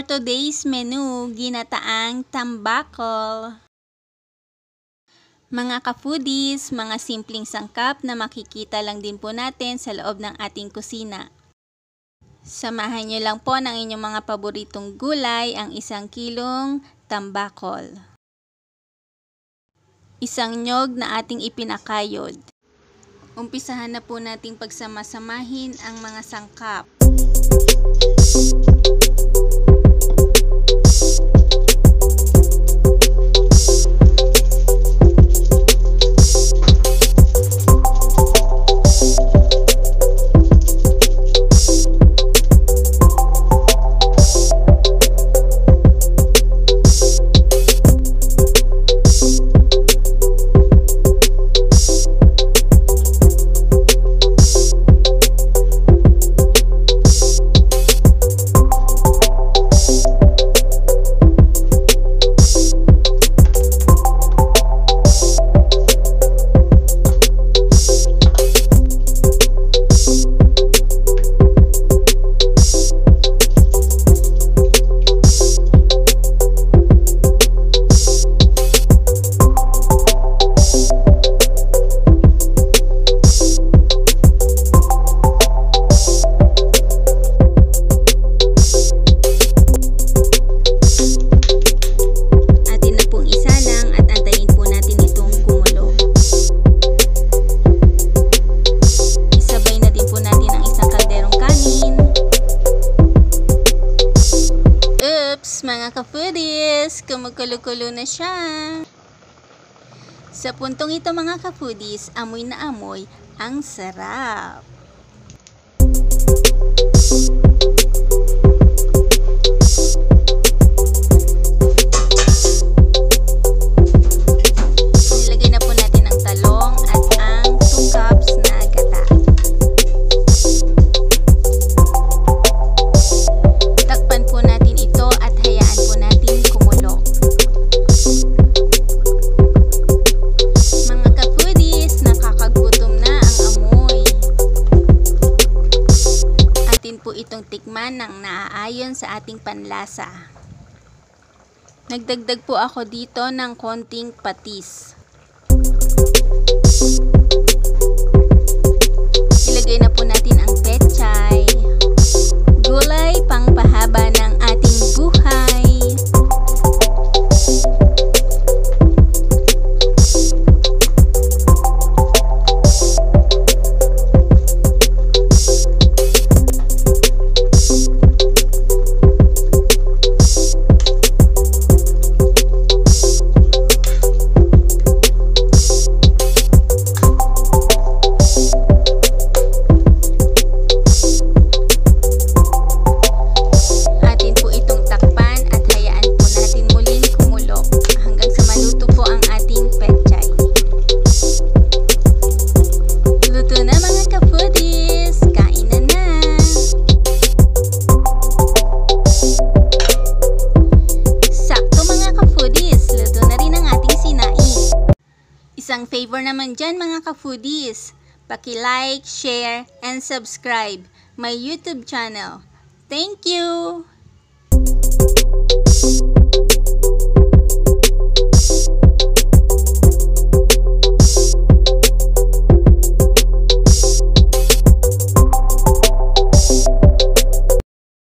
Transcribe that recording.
For today's menu, ginataang tambakol. Mga ka-foodies, mga simpleng sangkap na makikita lang din po natin sa loob ng ating kusina. Samahan nyo lang po ng inyong mga paboritong gulay ang isang kilong tambakol. Isang nyog na ating ipinakayod. Umpisahan na po nating pagsamasamahin ang mga sangkap. Atin ka-foodies, kumukulo-kulo na siya. Sa puntong ito mga ka-foodies, amoy na amoy, ang sarap. Nilagay tikman ng naaayon sa ating panlasa. Nagdagdag po ako dito ng konting patis. Isang favor naman dyan mga ka-foodies. Paki-like, share, and subscribe my YouTube channel. Thank you!